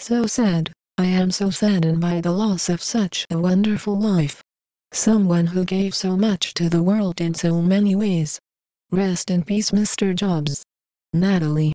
So sad, I am so saddened by the loss of such a wonderful life. Someone who gave so much to the world in so many ways. Rest in peace Mr. Jobs. Natalie